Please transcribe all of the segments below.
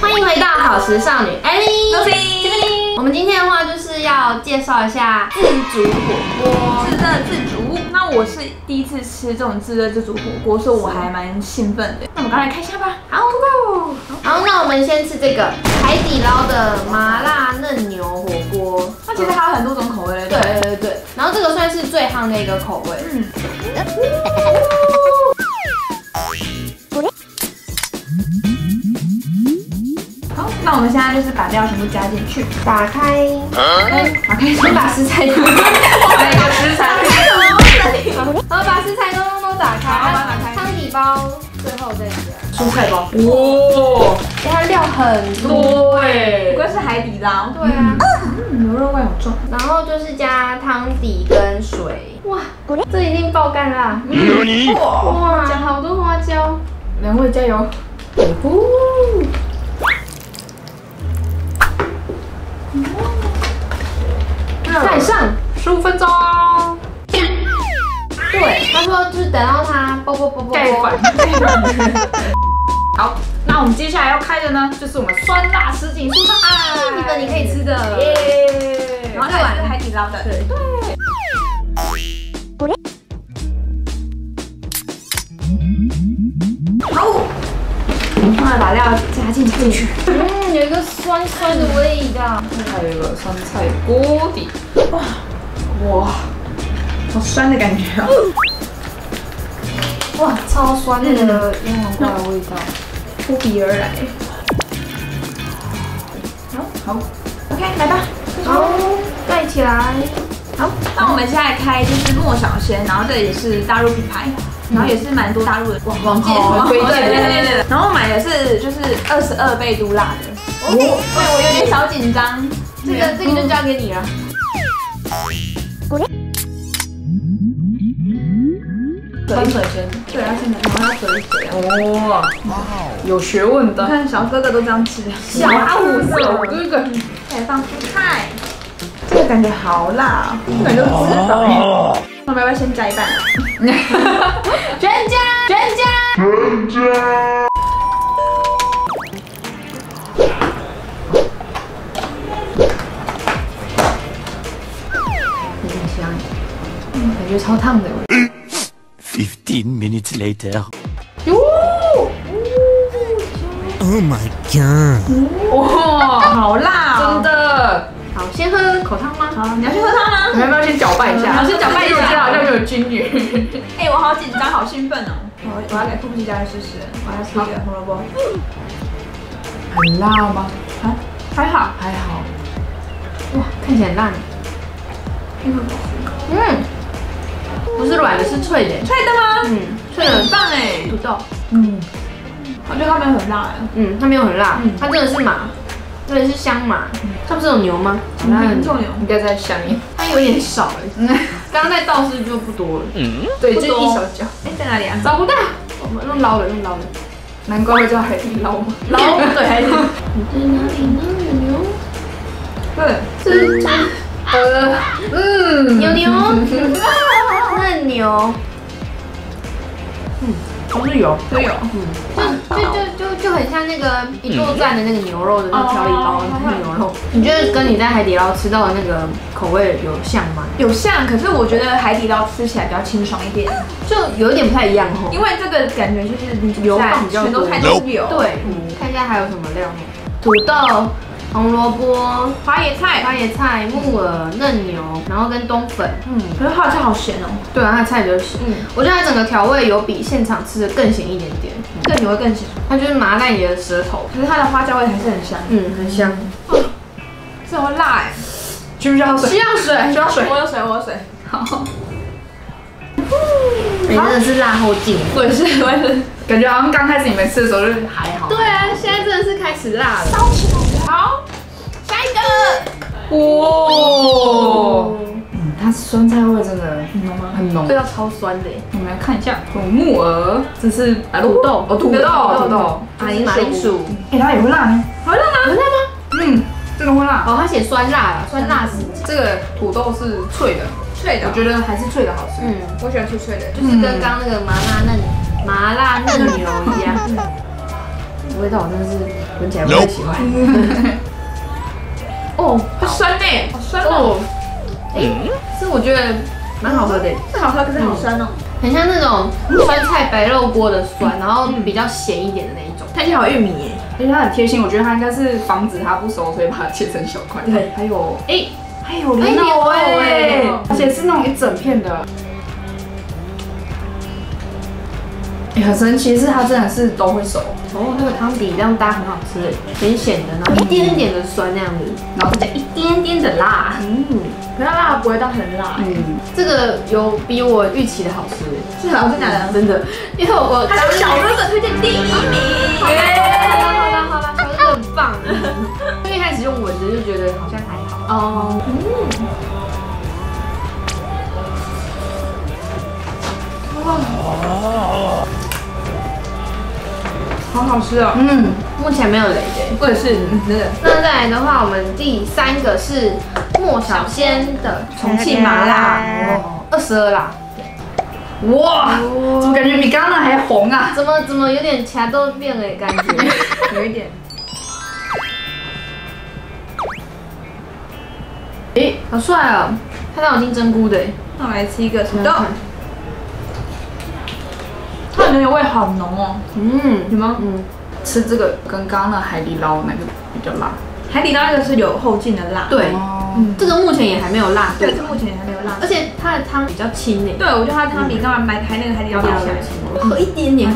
欢迎回到好时少女艾莉。我们今天的话就是要介绍一下自煮火锅。自热自煮。那我是第一次吃这种自热自煮火锅，所以我还蛮兴奋的。那我们刚来看一下吧。好，Go！好，那我们先吃这个海底捞的麻辣嫩牛火锅。那其实还有很多种口味的。对对对对，然后这个算是最夯的一个口味。嗯。那我们现在就是把料全部加进去。打开，哎，打开先把食材，每个食材。然后把食材通通都打开，好把它打开汤底包最后再加。蔬菜包。哇，它料很多，哎，不愧是海底捞。对啊。嗯，牛肉味好重。然后就是加汤底跟水。哇，这一定爆干啦！哇，哇，好多花椒。两位加油。呼。盖上。十五分钟。对，他说就是等到它啵啵啵啵。好，那我们接下来要开的呢，就是我们酸辣什锦蔬菜，一个你可以吃的。耶。然后这碗是海底捞的。对。好，那把料加进去。嗯，有一个酸酸的味道。还有一个酸菜锅底。哇哇，好酸的感觉哦。哇，超酸的腌黄瓜的味道。扑鼻而来。好，好，OK，来吧。好，盖起来。好，那我们现在开就是莫小仙，然后这也是大陆品牌，然后也是蛮多大陆的网网界红推荐对对对对。然后我买的是就是二十二倍度辣的，哦，对我有点小紧张。这个这个就交给你了。喷水先，对要，先然后要水一水啊。哇，有学问的。看小哥哥都这样吃，小哥哥，开始放蔬菜。这个感觉好辣，这感觉就是脂肪。那我们要不要先加一半？全家，全家。有觉超烫的。Fifteen minutes later. 哟，Oh my god. 哇，好辣哦！真的。好，先喝口汤吗？好，你要去喝汤吗？你要不要先搅拌一下？好先搅拌一下因为我觉得好像没有均匀。哎，我好紧张，好兴奋哦！我我要给兔皮家来试试，我要吃一个红萝卜。很辣吗？啊，还好，还好。哇，看起来很烂。嗯，不是软的，是脆的。脆的吗？嗯，脆的很棒哎土！豆。嗯，我觉得它没有很辣哎。嗯，它没有很辣，嗯它真的是麻，真的是香麻。它不是有牛吗？它很重油。应该再香一点。它有点少哎。刚刚在道士就不多了。嗯对，就一小角。哎，在哪里啊？找不到，我们用捞的，用捞的。难怪会叫海底捞嘛。捞对海底？你在哪里呢？牛牛？对，是呃，嗯，牛牛，嫩牛，都是有。都有。嗯就就就就很像那个一座站的那个牛肉的那个调理包哦那个牛肉。你觉得跟你在海底捞吃到的那个口味有像吗？有像，可是我觉得海底捞吃起来比较清爽一点，就有一点不太一样哦。因为这个感觉就是你油在放比较多全都太多油。对，看一下还有什么料呢？土豆、红萝卜、花椰菜，花椰菜、木耳、嫩牛，然后跟冬粉。嗯，可是花椰菜好咸哦。对啊，它的菜比较咸。嗯，我觉得它整个调味有比现场吃的更咸一点点，更牛会更咸，它就是麻在你的舌头。可是它的花椒味还是很香。嗯，很香。这么辣哎！需不需要水？需要水，需要水。我有水，我有水。好，你真的是辣后劲。我也是，我也是。感觉好像刚开始你们吃的时候就是还好。对啊，现在真的是开始辣了。好，下一个。哇，嗯，它酸菜味真的很浓吗？很浓味。道超酸的耶。我们来看一下，有木耳，这是啊，土豆，哦，土豆，土豆。马铃薯。哎，它也会辣呢。好辣吗？会辣吗？嗯，这个会辣。哦，它写酸辣了，酸辣是。这个土豆是脆的，脆的，我觉得还是脆的好吃。嗯，我喜欢吃脆的，就就是跟刚刚那个麻辣嫩麻辣嫩牛一样。味道我真的是闻起来不太喜欢。哦，很酸呢，好酸哦哦，，哎，是我觉得蛮好喝的，是好喝，可是好酸哦。很像那种酸菜白肉锅的酸，然后比较咸一点的那一种。它好玉米耶，而且它很贴心，我觉得它应该是防止它不熟，所以把它切成小块。对还有哎，还有莲藕哎哎有，而且是那种一整片的。哎很神奇，是它真的是都会熟，哦，那个汤底这样搭很好吃，咸咸的，然后一点点的酸那样子。然后再加一点点的辣。嗯可是它辣不会到很辣，嗯，这个有比我预期的好吃，是好真的假的？真的，因为我它是小哥哥推荐第一名。好啦好啦好啦，小哥哥很棒。因为一开始用闻的就觉得好像还好。哦，好好吃哦。嗯，目前没有雷的。我也是，真的。那再来的话，我们第三个是莫小仙的重庆麻辣，哦，二十二辣。哇，怎么感觉比刚刚的还红啊？怎么怎么有点掐豆变的感觉？有一点。诶，好帅哦！看到我金针菇的，那我来吃一个土豆，看它的牛油味好浓哦。嗯，有吗？嗯，吃这个跟刚刚的海底捞那个比较辣。海底捞那个是有后劲的辣。对，哦，这个目前也还没有辣度对，，这目前也还没有辣。而且它的汤比较清诶，对，我觉得它汤比刚刚买台那个海底捞要香。喝一点点，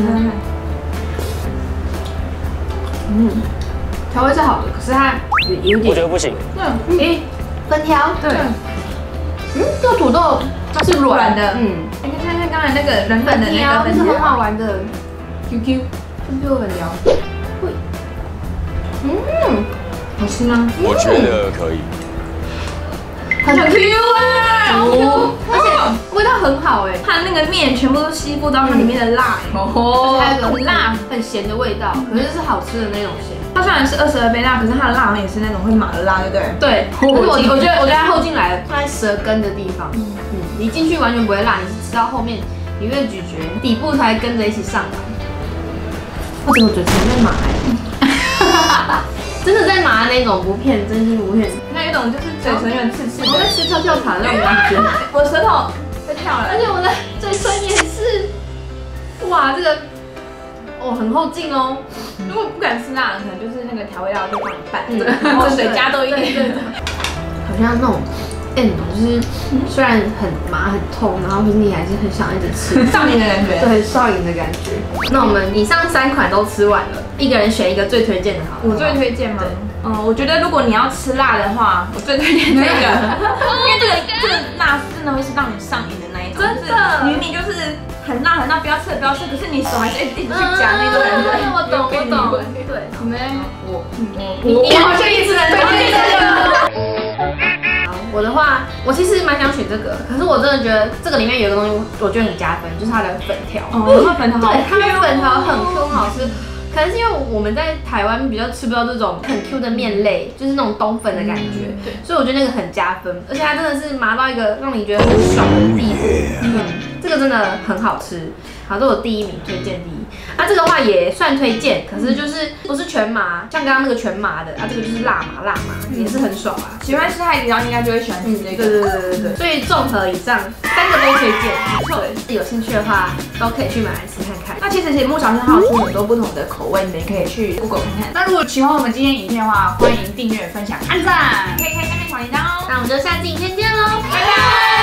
嗯，调味是好的，可是它有有点，我觉得不行。嗯，诶，粉条，对，嗯，这个土豆它是软软的。嗯，你看看看刚才那个软粉的那个是很好玩的，Q Q Q Q 粉条，会，嗯，好吃吗？我觉得可以。很 Q 啊，哦而且味道很好哎，它那个面全部都吸附到它里面的辣，哦。还有一个很辣很咸的味道，可是是好吃的那种咸。它虽然是二十二倍辣，可是它的辣好像也是那种会麻的辣，对不对？对，可是我我觉得我觉得它后劲来了，它在舌根的地方，嗯嗯，你进去完全不会辣，你是吃到后面，你越咀嚼，底部才跟着一起上来。我整个嘴唇在麻哎，真的在麻那种，不骗，真心不骗。那有一种就是嘴唇有点刺刺我在，吃跳跳糖那种感觉，我舌头在跳了而。且我的嘴唇也是，哇，这个哦很后劲哦。如果不敢吃辣的，可能就是那个调味料就放一半，嗯然后水加多一点。好像那种 N 就是虽然很麻很痛，然后可是你还是很想一直吃。上瘾的感觉。对，上瘾的感觉。那我们以上三款都吃完了，一个人选一个最推荐的好。我最推荐吗？嗯，我觉得如果你要吃辣的话，我最推荐这个，因为这个这个辣真的会是让你上瘾的那一种，真的就是明明就是很辣很辣，不要吃了不要吃，可是你手还是一直一直去夹那个感觉。嗯我懂，我懂。对，你们我我我好像一直在推荐这个。我的话，我其实蛮想选这个，可是我真的觉得这个里面有一个东西，我觉得很加分，就是它的粉条。哦，它粉条好对，它的粉条很 Q 很好吃。可能是因为我们在台湾比较吃不到这种很 Q 的面类，就是那种冬粉的感觉，所以我觉得那个很加分，而且它真的是麻到一个让你觉得很爽的地步。嗯，这个真的很好吃，好，这是我第一名推荐第一。那、这个话也算推荐，可是就是不是全麻，像刚刚那个全麻的啊，这个就是辣麻辣麻，也是很爽啊。喜欢吃海底捞应该就会喜欢吃这对个。对对对对，所以综合以上三个都推荐，不错。有兴趣的话都可以去买来吃看看。那其实节目小生还有出很多不同的口味，你们也可以去 Google 看看。那如果喜欢我们今天影片的话，欢迎订阅、分享、按赞。可以开下面小铃铛哦。那我们就下期影片见喽，拜拜。